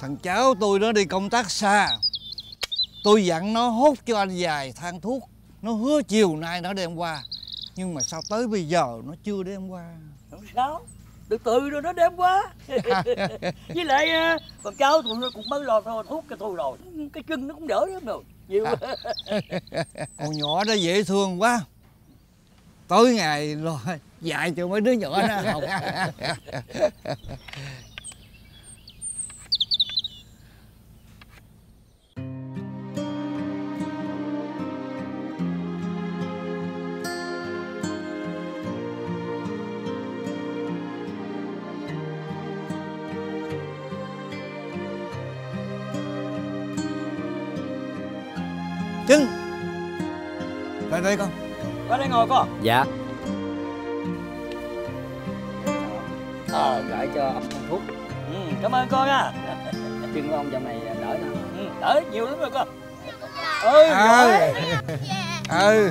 Thằng cháu tôi nó đi công tác xa. Tôi dặn nó hốt cho anh vài thang thuốc. Nó hứa chiều nay nó đem qua. Nhưng mà sao tới bây giờ nó chưa đem qua? Không sao từ từ rồi nó đem qua. Với lại à, con cháu tụi nó cũng mới lo thôi thuốc cho tôi rồi. Cái chân nó cũng đỡ lắm rồi. Nhiều. Con nhỏ đó dễ thương quá. Tối ngày lo dạy cho mấy đứa nhỏ nó học Lại đây con. Qua đây ngồi con. Dạ. Ờ Gửi cho ông thuốc ừ, cảm ơn con nha. Chân của ông dạo này đỡ nè ừ, đỡ nhiều lắm rồi con. Ừ. Ừ. Ừ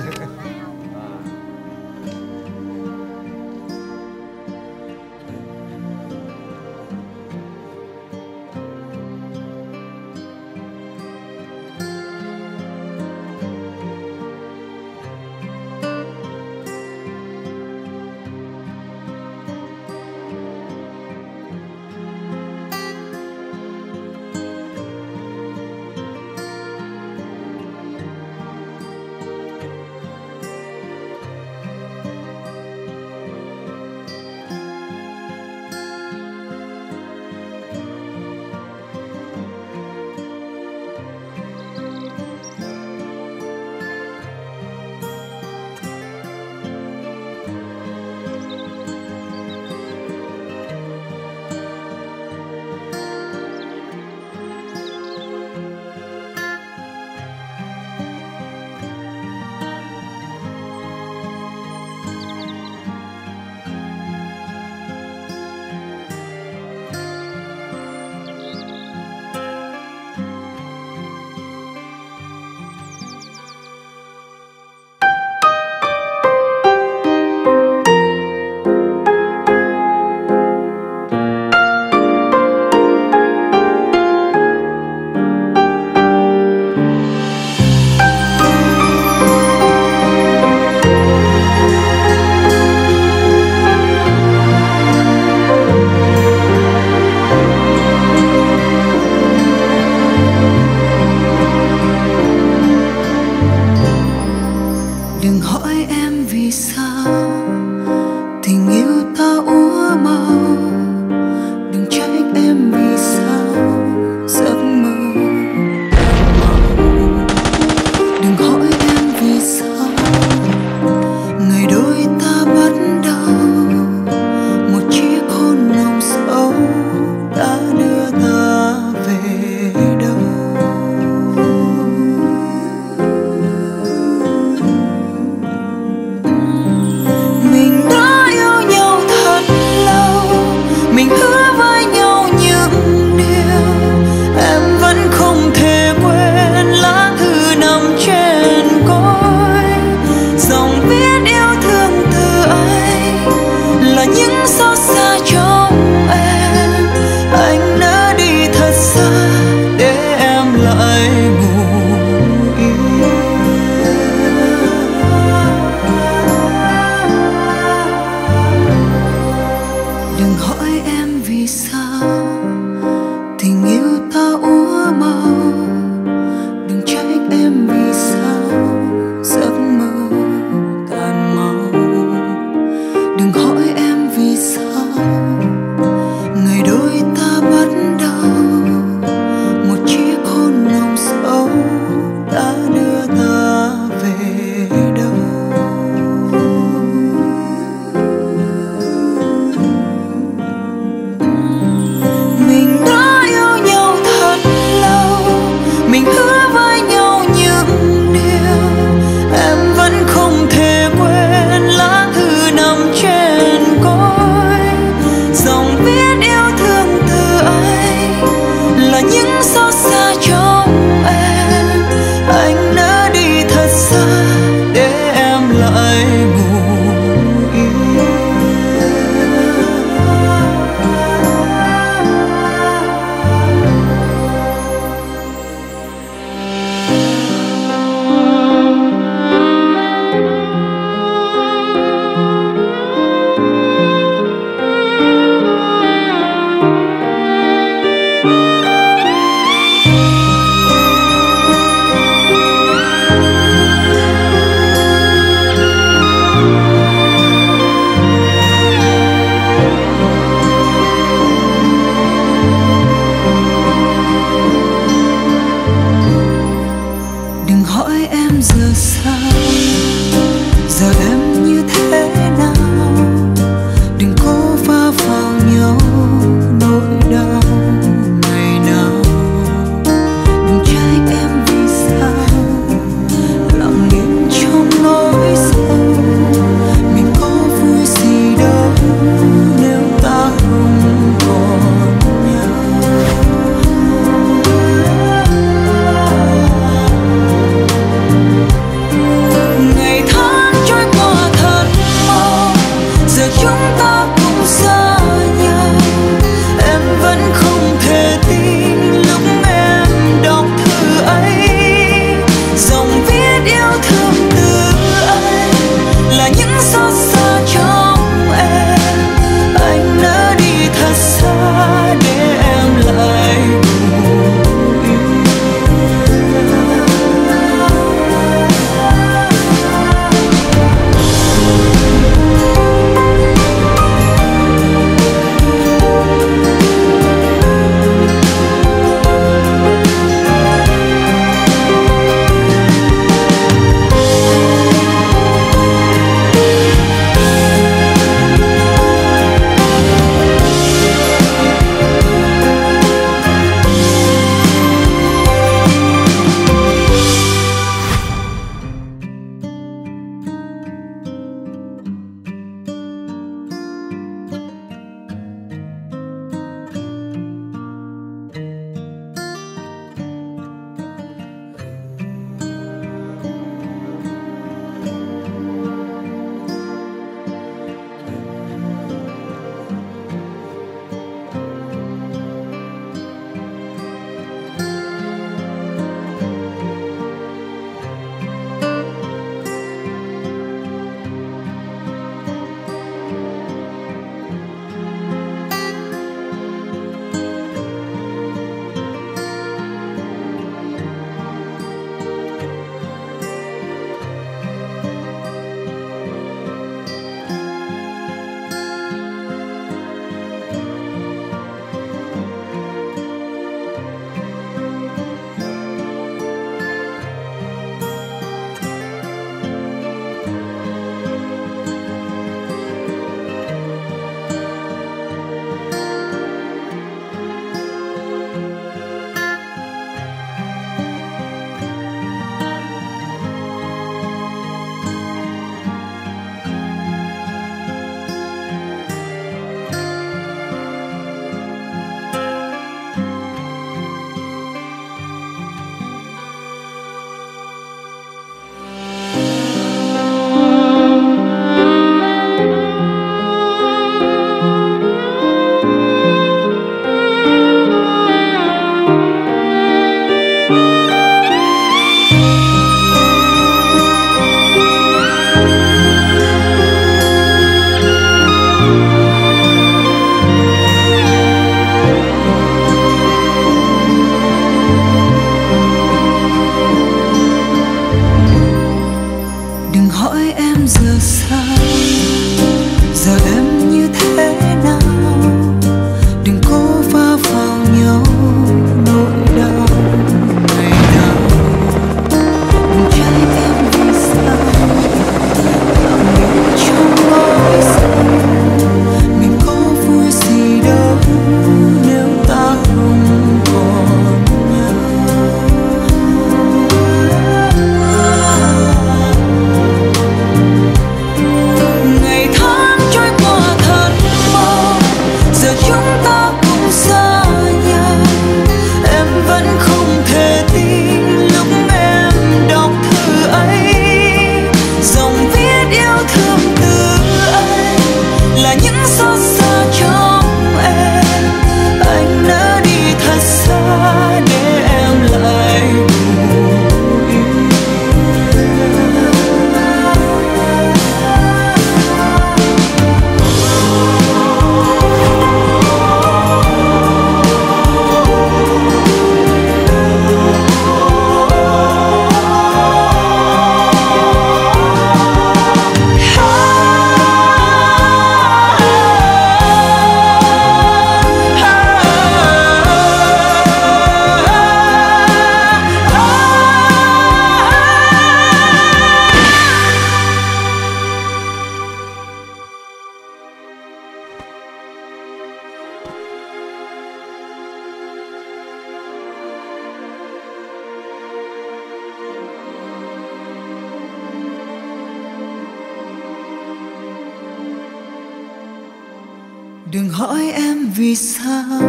đừng hỏi em vì sao.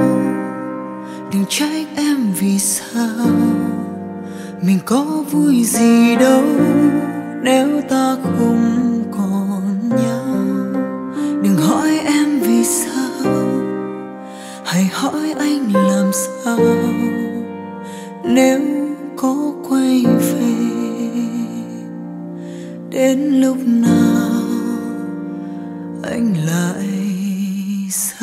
Đừng trách em vì sao. Mình có vui gì đâu, nếu ta không còn nhau. Đừng hỏi em vì sao. Hãy hỏi anh làm sao. Nếu có quay về, đến lúc nào anh lại Peace.